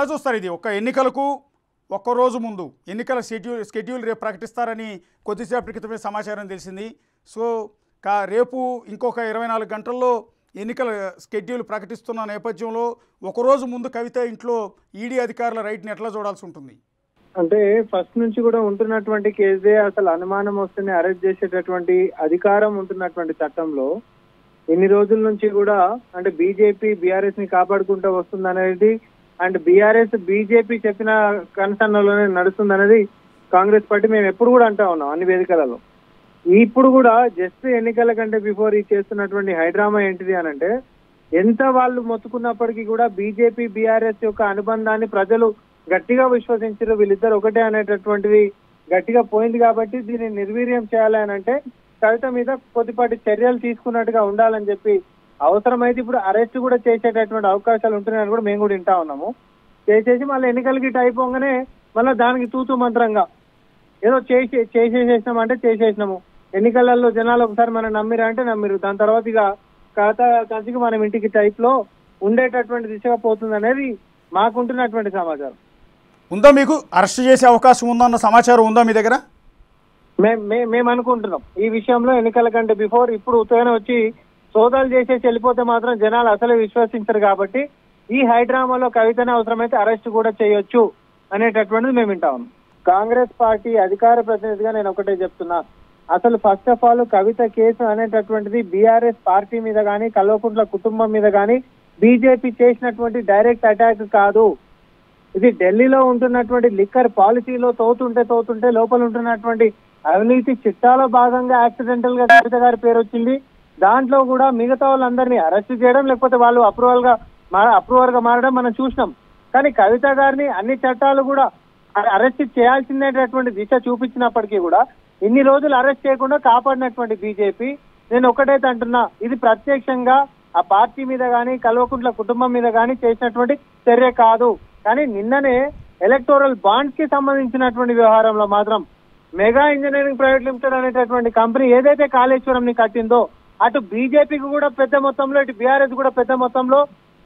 ఎలా చూస్తారు ఇది. ఒక ఎన్నికలకు ఒక్క రోజు ముందు ఎన్నికల షెడ్యూల్ షెడ్యూల్ రేపు ప్రకటిస్తారని కొద్దిసేపటి క్రితమే సమాచారం తెలిసింది. సో కా రేపు ఇంకొక ఇరవై నాలుగు గంటల్లో ఎన్నికల షెడ్యూల్ ప్రకటిస్తున్న నేపథ్యంలో ఒక రోజు ముందు కవిత ఇంట్లో ఈడీ అధికారుల రైట్ని ఎట్లా చూడాల్సి ఉంటుంది? అంటే ఫస్ట్ నుంచి కూడా ఉంటున్నటువంటి కేసే అసలు అనుమానం వస్తేనే అరెస్ట్ చేసేటటువంటి అధికారం ఉంటున్నటువంటి చట్టంలో ఇన్ని రోజుల నుంచి కూడా అంటే బీజేపీ బీఆర్ఎస్ని కాపాడుకుంటూ వస్తుంది అనేది అండ్ బీఆర్ఎస్ బీజేపీ చెప్పిన కన్సర్న్లోనే నడుస్తుంది అనేది కాంగ్రెస్ పార్టీ మేము ఎప్పుడు కూడా అంటా ఉన్నాం అన్ని వేదికలలో. ఇప్పుడు కూడా జస్ట్ ఎన్నికల కంటే బిఫోర్ ఈ చేస్తున్నటువంటి హైడ్రామా ఏంటిది అని అంటే ఎంత వాళ్ళు మొత్తుకున్నప్పటికీ కూడా బీజేపీ బీఆర్ఎస్ యొక్క అనుబంధాన్ని ప్రజలు గట్టిగా విశ్వసించారు వీళ్ళిద్దరు ఒకటే అనేటటువంటిది గట్టిగా పోయింది కాబట్టి దీన్ని నిర్వీర్యం చేయాలి అని అంటే కవిత మీద కొద్దిపాటి చర్యలు తీసుకున్నట్టుగా ఉండాలని చెప్పి అవసరమైతే ఇప్పుడు అరెస్ట్ కూడా చేసేటటువంటి అవకాశాలు ఉంటున్నాయని కూడా మేము కూడా వింటా ఉన్నాము. చేసేసి మళ్ళీ ఎన్నికలకి ఇటు అయిపోగానే మళ్ళీ దానికి తూతు మంత్రంగా ఏదో చేసి చేసేసేసినాం అంటే చేసేసినాము. ఎన్నికలలో జనాలు ఒకసారి మనం నమ్మిరా అంటే నమ్మిరు. దాని తర్వాత ఇక ఖాతా కలిసి మనం ఇంటికి టైప్లో ఉండేటటువంటి దిశగా పోతుంది అనేది మాకుంటున్నటువంటి సమాచారం. ఉందా మీకు? అరెస్ట్ చేసే అవకాశం ఉందన్న సమాచారం ఉందా మీ దగ్గర? మేము మే- మేము అనుకుంటున్నాం. ఈ విషయంలో ఎన్నికల కంటే బిఫోర్ ఇప్పుడు ఉత్తగానే వచ్చి సోదాలు చేసేసి వెళ్ళిపోతే మాత్రం జనాలు అసలు విశ్వసించరు కాబట్టి ఈ హైడ్రామాలో కవితనే అవసరమైతే అరెస్ట్ కూడా చేయొచ్చు అనేటటువంటిది మేము వింటా ఉన్నాం. కాంగ్రెస్ పార్టీ అధికార ప్రతినిధిగా నేను ఒకటే చెప్తున్నా. అసలు first of all Kavitha case అనేటటువంటిది బీఆర్ఎస్ పార్టీ మీద కానీ కల్వకుంట్ల కుటుంబం మీద కానీ బీజేపీ చేసినటువంటి డైరెక్ట్ అటాక్ కాదు. ఇది ఢిల్లీలో ఉంటున్నటువంటి లిక్కర్ పాలసీలో తోతుంటే తోతుంటే లోపల ఉంటున్నటువంటి అవినీతి చిట్టాలో భాగంగా యాక్సిడెంటల్గా కవిత గారి పేరు వచ్చింది దాంట్లో కూడా మిగతా వాళ్ళందరినీ అరెస్ట్ చేయడం లేకపోతే వాళ్ళు అప్రూవల్గా అప్రూవల్గా మారడం మనం చూసినాం. కానీ కవిత గారిని అన్ని చట్టాలు కూడా అరెస్ట్ చేయాల్సిందేటటువంటి దిశ చూపించినప్పటికీ కూడా ఇన్ని రోజులు అరెస్ట్ చేయకుండా కాపాడినటువంటి బీజేపీ నేను ఒకటైతే అంటున్నా ఇది ప్రత్యక్షంగా ఆ పార్టీ మీద కానీ కల్వకుంట్ల కుటుంబం మీద కానీ చేసినటువంటి చర్య కాదు. కానీ నిన్ననే ఎలక్టోరల్ బాండ్స్కి సంబంధించినటువంటి వ్యవహారంలో మాత్రం మెగా ఇంజనీరింగ్ ప్రైవేట్ లిమిటెడ్ అనేటటువంటి కంపెనీ ఏదైతే కాళేశ్వరం ని కట్టిందో అటు బీజేపీకి కూడా పెద్ద మొత్తంలో ఇటు బీఆర్ఎస్ కూడా పెద్ద మొత్తంలో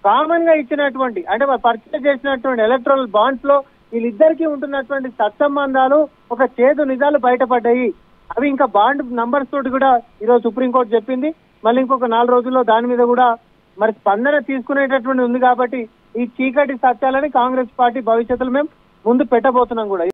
కామన్గా ఇచ్చినటువంటి అంటే పర్చేజ్ చేసినటువంటి ఎలక్ట్రల్ బాండ్స్లో వీళ్ళిద్దరికీ ఉంటున్నటువంటి సత్సంబంధాలు ఒక చేదు నిజాలు బయటపడ్డాయి. అవి ఇంకా బాండ్ నంబర్స్ తోటి కూడా ఈరోజు సుప్రీంకోర్టు చెప్పింది. మళ్ళీ ఇంకొక నాలుగు రోజుల్లో దాని మీద కూడా మరి స్పందన తీసుకునేటటువంటి ఉంది కాబట్టి ఈ చీకటి సత్యాలని కాంగ్రెస్ పార్టీ భవిష్యత్తులో మేము ముందు పెట్టబోతున్నాం కూడా.